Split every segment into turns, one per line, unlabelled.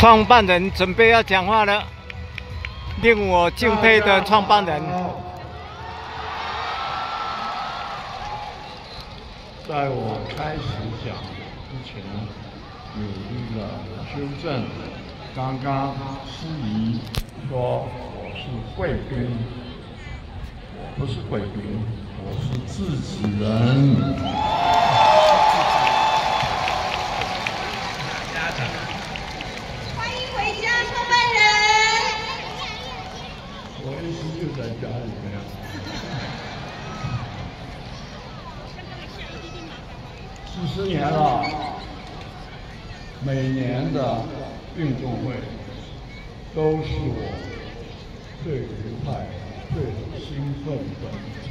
创办人准备要讲话了，令我敬佩的创办人。
在我开始讲之前，有一个修正。刚刚司仪说我是贵宾，我不是贵宾，我是自己人。我一直就在家里面。几十年了，每年的运动会都是我最愉快、最兴奋的一天。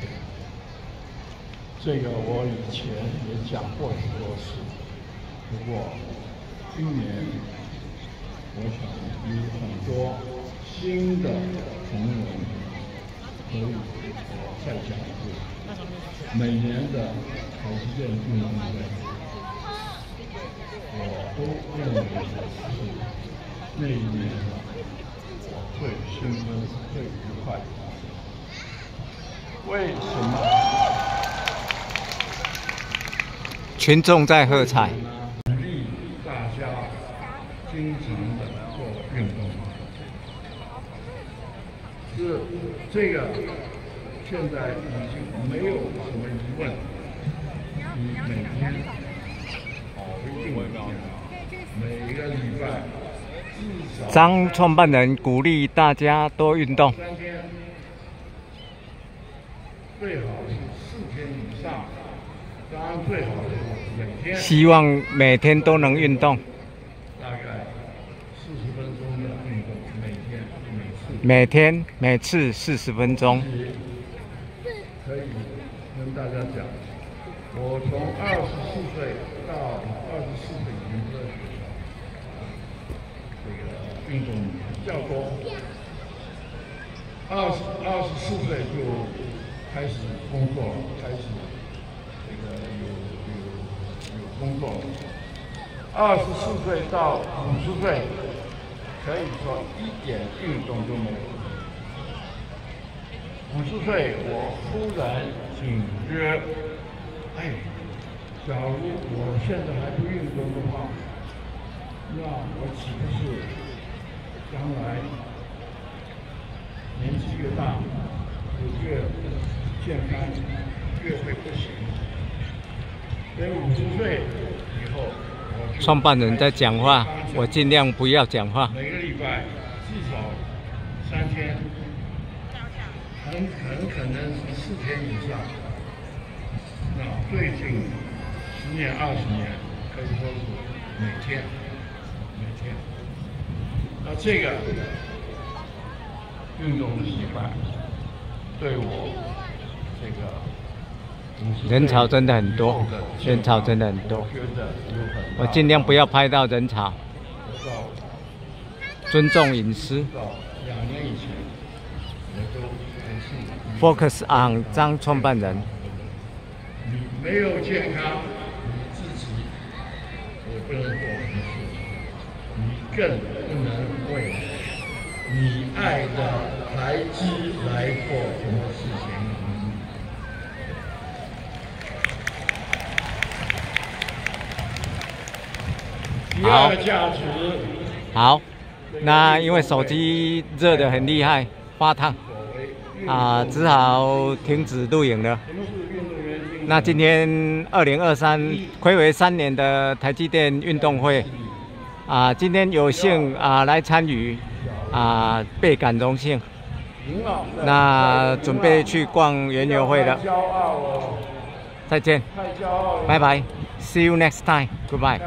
这个我以前也讲过很多次，不过今年我想有很多新的同仁可以我再讲一次。每年的台积电运动会，我都认为是那一年我最兴奋、最愉快。为什么？
群众在喝彩。
鼓励大家经常的做运动，是这个。现在已经没有什么疑问，你每天跑一定每个礼拜。
张创办人鼓励大家多运动。
三天，最好是四天以上，当然最好是每天。
希望每天都能运动。
大概四十分钟的运动，每天每。
天每次四十分钟。
可以跟大家讲，我从二十四岁到二十四岁已经在学校，这个运动较多。二十二十四岁就开始工作，开始这个有有有工作。二十四岁到五十岁，可以说一点运动都没有。五十岁，我忽然警觉，哎，假如我现在还不运动的话，那我岂不是将来年纪越大，越健康越会不行？所以五十岁以后，
创办人在讲话，我尽量不要讲话。
每个礼拜至少三天。很很可能是四天以上。那最近十年、二十年，可以说是每天、每天。那这个运动的习惯，对我这个
人潮真的很多，人潮真的很多。我尽量不要拍到人潮，尊重隐私。
两年以前，我都。
Focus on 张创办人。
你没有健康，你自己也不能做什么事，你更不能为你爱的孩子来做什么事情。第二价值。
好，那因为手机热得很厉害，发烫。啊，只好停止录影了。那今天二零二三，暌违三年的台积电运动会，啊，今天有幸啊来参与，啊倍感荣幸。那准备去逛园游会了。再见，拜拜，See you next time，Goodbye。